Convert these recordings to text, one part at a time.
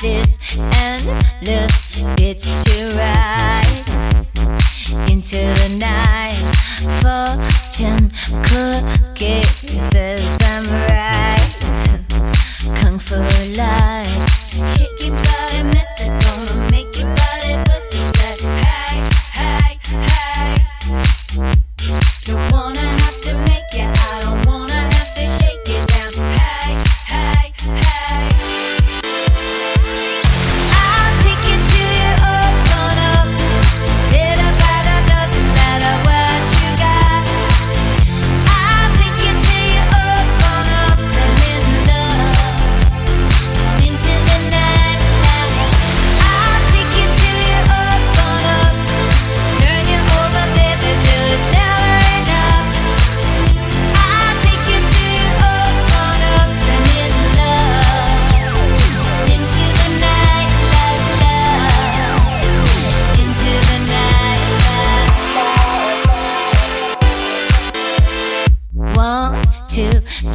this endless to ride into the night. Fortune cookie says I'm right. Kung Fu life.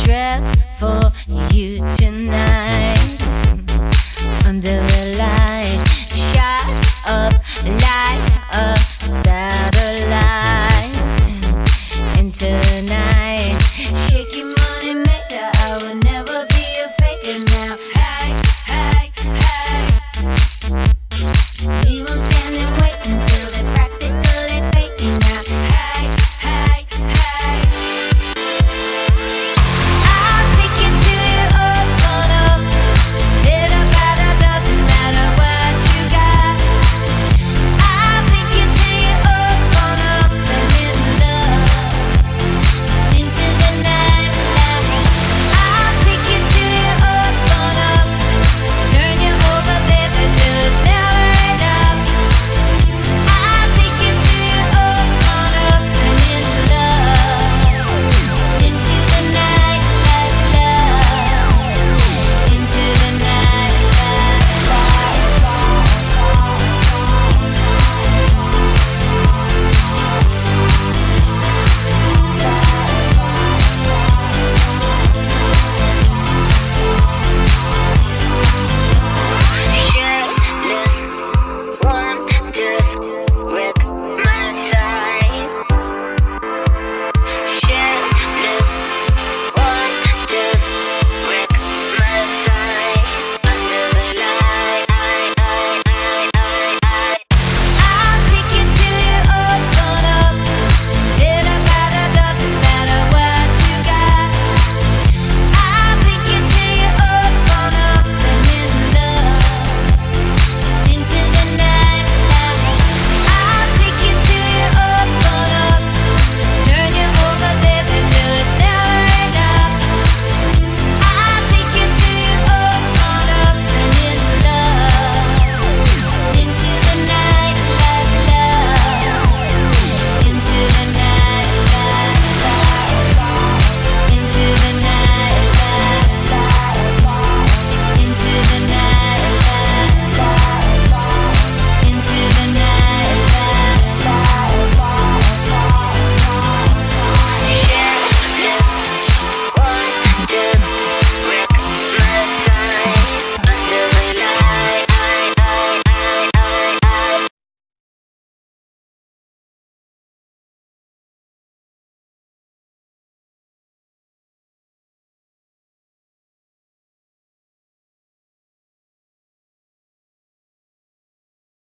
Dress for you tonight. Under the light, shot up like